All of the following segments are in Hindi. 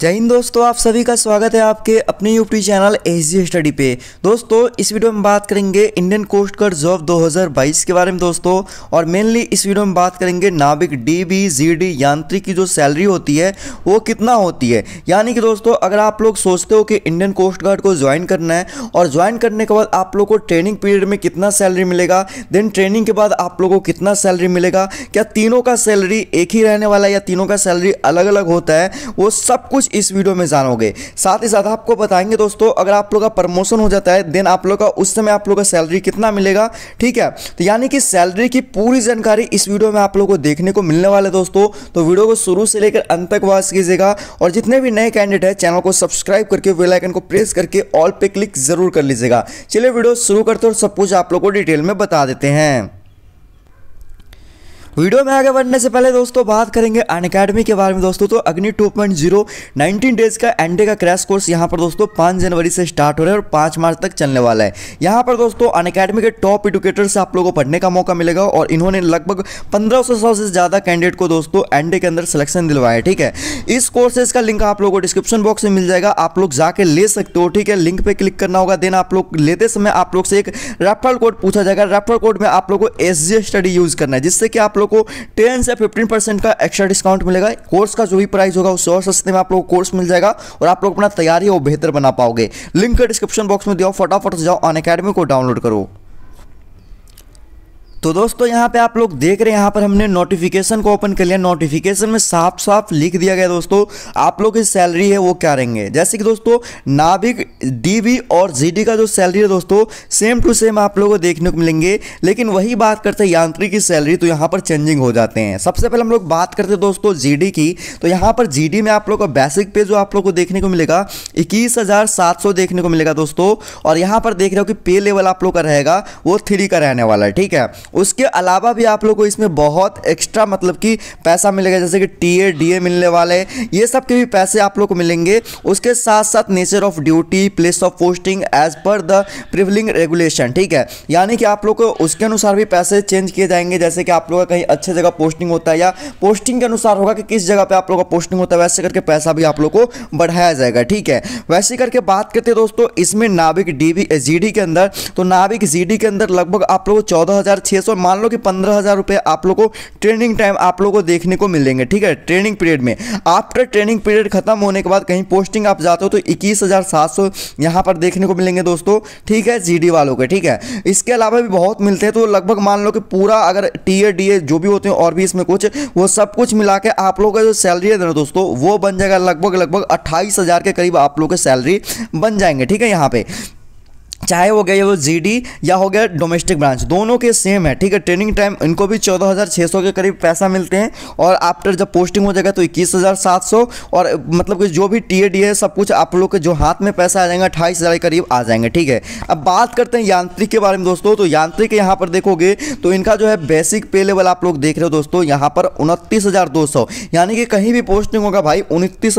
जय हिंद दोस्तों, आप सभी का स्वागत है आपके अपने YouTube channel S G study पे। दोस्तों, इस वीडियो में बात करेंगे इंडियन कोस्ट गार्ड जॉब 2022 के बारे में दोस्तों, और मेनली इस वीडियो में बात करेंगे नाविक डी बी जी डी यांत्रिक की जो सैलरी होती है, वो कितना होती है। यानी कि दोस्तों, अगर आप लोग सोचते हो कि इंडियन कोस्ट गार्ड को ज्वाइन करना है, और ज्वाइन करने के बाद आप लोग को ट्रेनिंग पीरियड में कितना सैलरी मिलेगा देन ट्रेनिंग के बाद आप लोग को कितना सैलरी मिलेगा, क्या तीनों का सैलरी एक ही रहने वाला है या तीनों का सैलरी अलग अलग होता है, वो सब कुछ इस वीडियो में जानोगे। साथ ही साथ आपको बताएँगे दोस्तों, अगर आप लोग का प्रमोशन हो जाता है, देन आप लोग का, उस समय आप लोग का सैलरी कितना मिलेगा, ठीक है? तो यानी कि सैलरी की पूरी जानकारी इस वीडियो में आप लोग को देखने को मिलने वाले दोस्तों। तो वीडियो को शुरू से लेकर अंत तक वॉच कीजिएगा और जितने भी नए कैंडिडेट है, चैनल को सब्सक्राइब करके बेल आइकन को प्रेस करके ऑल पे क्लिक ज़रूर कर लीजिएगा। चलिए वीडियो शुरू करते और सब कुछ आप लोग को डिटेल में बता देते हैं। वीडियो में आगे बढ़ने से पहले दोस्तों बात करेंगे अन अकेडमी के बारे में दोस्तों। तो अग्नि 2.0 19 डेज़ का एनडे का क्रैश कोर्स यहाँ पर दोस्तों 5 जनवरी से स्टार्ट हो रहा है और 5 मार्च तक चलने वाला है। यहाँ पर दोस्तों अन अकेडमी के टॉप एडुकेटर से आप लोगों को पढ़ने का मौका मिलेगा और इन्होंने लगभग पंद्रह सौ से ज़्यादा कैंडिडेट को दोस्तों एनडे के अंदर सिलेक्शन दिलवाया है, ठीक है? इस कोर्सेज का लिंक आप लोग को डिस्क्रिप्शन बॉक्स में मिल जाएगा। आप लोग जाके ले सकते हो, ठीक है? लिंक पे क्लिक करना होगा देन आप लोग लेते समय आप लोग से एक रेफरल कोड पूछा जाएगा। रेफरल कोड में आप लोग को एस स्टडी यूज़ करना है, जिससे कि आप लोग को टेन से फिफ्टीन परसेंट का एक्स्ट्रा डिस्काउंट मिलेगा। कोर्स का जो भी प्राइस होगा उससे और सस्ते में आप लोग को कोर्स मिल जाएगा और आप लोग अपना तैयारी और बेहतर बना पाओगे। लिंक डिस्क्रिप्शन बॉक्स में दिया फटाफट जाओ अन अकेडमी को डाउनलोड करो। तो दोस्तों, यहाँ पे आप लोग देख रहे हैं, यहाँ पर हमने नोटिफिकेशन को ओपन कर लिया। नोटिफिकेशन में साफ़ साफ़ लिख दिया गया दोस्तों, आप लोग की सैलरी है वो क्या रहेंगे? जैसे कि दोस्तों, नाभिक डीबी और जीडी का जो सैलरी है दोस्तों सेम टू सेम आप लोगों को देखने को मिलेंगे। लेकिन वही बात करते हैं, यांत्रिक की सैलरी तो यहाँ पर चेंजिंग हो जाते हैं। सबसे पहले हम लोग बात करते हैं दोस्तों जीडी की। तो यहाँ पर जीडी में आप लोग का बेसिक पे जो आप लोग को देखने को मिलेगा, इक्कीस देखने को मिलेगा दोस्तों। और यहाँ पर देख रहे हो कि पे लेवल आप लोग का रहेगा, वो थ्री का रहने वाला है, ठीक है? उसके अलावा भी आप लोग को इसमें बहुत एक्स्ट्रा मतलब कि पैसा मिलेगा, जैसे कि टी ए डी ए मिलने वाले, ये सब के भी पैसे आप लोग को मिलेंगे। उसके साथ साथ nature of duty place of posting as per the prevailing regulation ठीक है? यानी कि आप लोग को उसके अनुसार भी पैसे चेंज किए जाएँगे, जैसे कि आप लोग का कहीं अच्छे जगह पोस्टिंग होता है, या पोस्टिंग के अनुसार होगा कि किस जगह पे आप लोग का पोस्टिंग होता है, वैसे करके पैसा भी आप लोग को बढ़ाया जाएगा, ठीक है? वैसे करके बात करते हैं दोस्तों, इसमें नाविक डी के अंदर तो नाविक जीडी के अंदर लगभग आप लोग चौदह हज़ार छह सौ मान लो कि पंद्रह हज़ार रुपये आप लोग को ट्रेनिंग टाइम आप लोग को देखने को मिलेंगे, ठीक है? ट्रेनिंग पीरियड में। आफ्टर ट्रेनिंग पीरियड खत्म होने के बाद कहीं पोस्टिंग आप जाते हो तो इक्कीस हज़ार सात सौ यहाँ पर देखने को मिलेंगे दोस्तों, ठीक है? जीडी वालों के, ठीक है? इसके अलावा भी बहुत मिलते हैं तो लगभग मान लो कि पूरा अगर टी ए डी ए जो भी होते हैं और भी इसमें कुछ, वो सब कुछ मिला के आप लोग का जो सैलरी है ना दोस्तों, वो बन जाएगा लगभग लगभग अट्ठाईस हज़ार के करीब आप लोग के सैलरी बन जाएँगे, ठीक है? यहाँ पे। चाहे वो गया वो जीडी या हो गया डोमेस्टिक ब्रांच दोनों के सेम है, ठीक है? ट्रेनिंग टाइम इनको भी चौदह हज़ार छः सौ के करीब पैसा मिलते हैं और आफ्टर जब पोस्टिंग हो जाएगा तो इक्कीस हज़ार सात सौ और मतलब कि जो भी टी ए डी है, सब कुछ आप लोग के जो हाथ में पैसा आ जाएगा, अट्ठाईस के करीब आ जाएँगे, ठीक है? अब बात करते हैं यांत्रिक के बारे में दोस्तों तो यांत्रिक यहाँ पर देखोगे तो इनका जो है बेसिक पे लेवल आप लोग देख रहे हो दोस्तों, यहाँ पर उनतीस यानी कि कहीं भी पोस्टिंग होगा भाई, उनतीस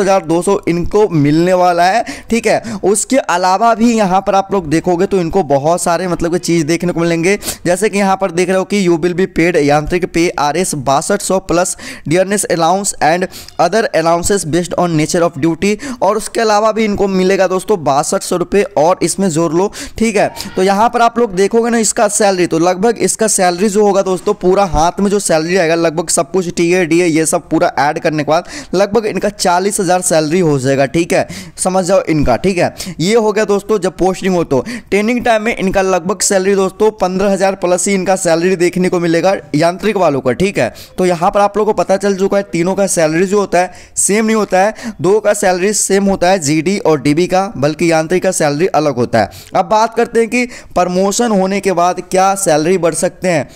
इनको मिलने वाला है, ठीक है? उसके अलावा भी यहाँ पर आप लोग देखो देखोगे तो इनको बहुत सारे मतलब चीज़ देखने को मिलेंगे। जैसे कि यहाँ पर देख रहे हो कि यू विल बी पेड यांत्रिक पे आर एस बासठ सौ plus dearness allowance and other allowances based on nature of duty और उसके अलावा भी इनको मिलेगा दोस्तों बासठ सौ रुपये और इसमें जोड़ लो, ठीक है? तो यहाँ पर आप लोग देखोगे ना इसका सैलरी तो लगभग इसका सैलरी जो होगा दोस्तों, पूरा हाथ में जो सैलरी आएगा, लगभग सब कुछ टी ए डी ए ये सब पूरा ऐड करने के बाद लगभग इनका चालीस हज़ार सैलरी हो जाएगा, ठीक है? समझ जाओ इनका, ठीक है? ये हो गया दोस्तों जब पोस्टिंग हो तो ट्रेनिंग टाइम में इनका लगभग सैलरी दोस्तों पंद्रह हज़ार प्लस ही इनका सैलरी देखने को मिलेगा यांत्रिक वालों का, ठीक है? तो यहाँ पर आप लोगों को पता चल चुका है, तीनों का सैलरी जो होता है सेम नहीं होता है, दो का सैलरी सेम होता है जीडी और डीबी का, बल्कि यांत्रिक का सैलरी अलग होता है। अब बात करते हैं कि प्रमोशन होने के बाद क्या सैलरी बढ़ सकते हैं।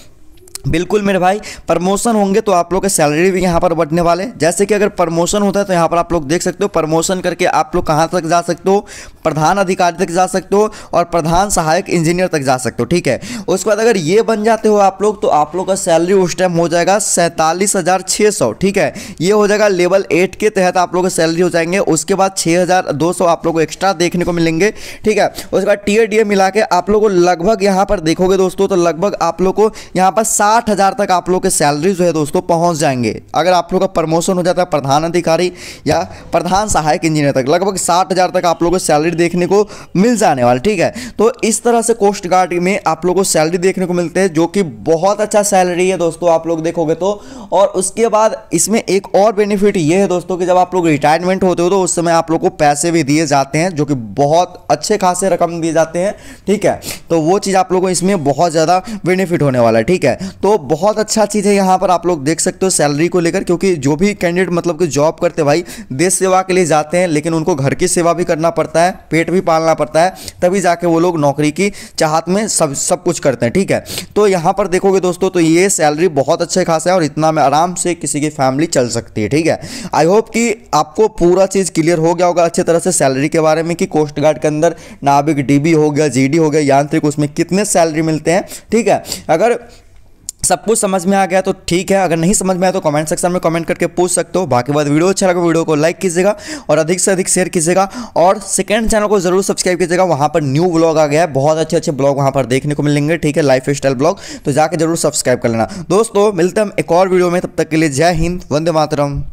बिल्कुल मेरे भाई, प्रमोशन होंगे तो आप लोग के सैलरी भी यहाँ पर बढ़ने वाले जैसे कि अगर प्रमोशन होता है तो यहाँ पर आप लोग देख सकते हो, प्रमोशन करके आप लोग कहाँ तक जा सकते हो? प्रधान अधिकारी तक जा सकते हो और प्रधान सहायक इंजीनियर तक जा सकते हो, ठीक है? उसके बाद अगर ये बन जाते हो आप लोग तो आप लोग का सैलरी उस टाइम हो जाएगा सैंतालीस हज़ार छः सौ, ठीक है? ये हो जाएगा लेवल एट के तहत आप लोग सैलरी हो जाएँगे। उसके बाद छः हज़ार दो सौ आप लोग को एक्स्ट्रा देखने को मिलेंगे, ठीक है? उसके बाद टी ए मिला के आप लोग को लगभग यहाँ पर देखोगे दोस्तों तो लगभग आप लोग को यहाँ पर सात साठ हज़ार तक आप लोग के सैलरी जो है दोस्तों पहुँच जाएँगे। अगर आप लोग का प्रमोशन हो जाता है प्रधान अधिकारी या प्रधान सहायक इंजीनियर तक, लगभग साठ हज़ार तक आप लोगों को सैलरी देखने को मिल जाने वाला, ठीक है? तो इस तरह से कोस्ट गार्ड में आप लोगों को सैलरी देखने को मिलते हैं, जो कि बहुत अच्छा सैलरी है दोस्तों, आप लोग देखोगे तो। और उसके बाद इसमें एक और बेनिफिट ये है दोस्तों कि जब आप लोग रिटायरमेंट होते हो तो उस समय आप लोग को पैसे भी दिए जाते हैं, जो कि बहुत अच्छे खासे रकम दिए जाते हैं, ठीक है? तो वो चीज़ आप लोगों को इसमें बहुत ज़्यादा बेनिफिट होने वाला है, ठीक है? तो बहुत अच्छा चीज़ है, यहाँ पर आप लोग देख सकते हो सैलरी को लेकर, क्योंकि जो भी कैंडिडेट मतलब कि जॉब करते भाई, देश सेवा के लिए जाते हैं, लेकिन उनको घर की सेवा भी करना पड़ता है, पेट भी पालना पड़ता है, तभी जाके वो लोग नौकरी की चाहत में सब सब कुछ करते हैं, ठीक है? तो यहाँ पर देखोगे दोस्तों तो ये सैलरी बहुत अच्छे खास है और इतना में आराम से किसी की फैमिली चल सकती है, ठीक है? आई होप कि आपको पूरा चीज़ क्लियर हो गया होगा अच्छे तरह से सैलरी के बारे में, कि कोस्ट गार्ड के अंदर नाविक डीबी हो गया जीडी हो गया, यांत्रिक उसमें कितने सैलरी मिलते हैं, ठीक है? अगर सब कुछ समझ में आ गया तो ठीक है, अगर नहीं समझ में आया तो कमेंट सेक्शन में कमेंट करके पूछ सकते हो। बाकी बात वीडियो अच्छा लगा, वीडियो को लाइक कीजिएगा और अधिक से अधिक शेयर कीजिएगा और सेकंड चैनल को ज़रूर सब्सक्राइब कीजिएगा। वहाँ पर न्यू ब्लॉग आ गया है, बहुत अच्छे अच्छे ब्लॉग वहाँ पर देखने को मिलेंगे, ठीक है लाइफ स्टाइल ब्लॉग तो जाकर ज़रूर सब्सक्राइब कर लेना। दोस्तों, मिलते हम एक और वीडियो में, तब तक के लिए जय हिंद, वंदे मातरम।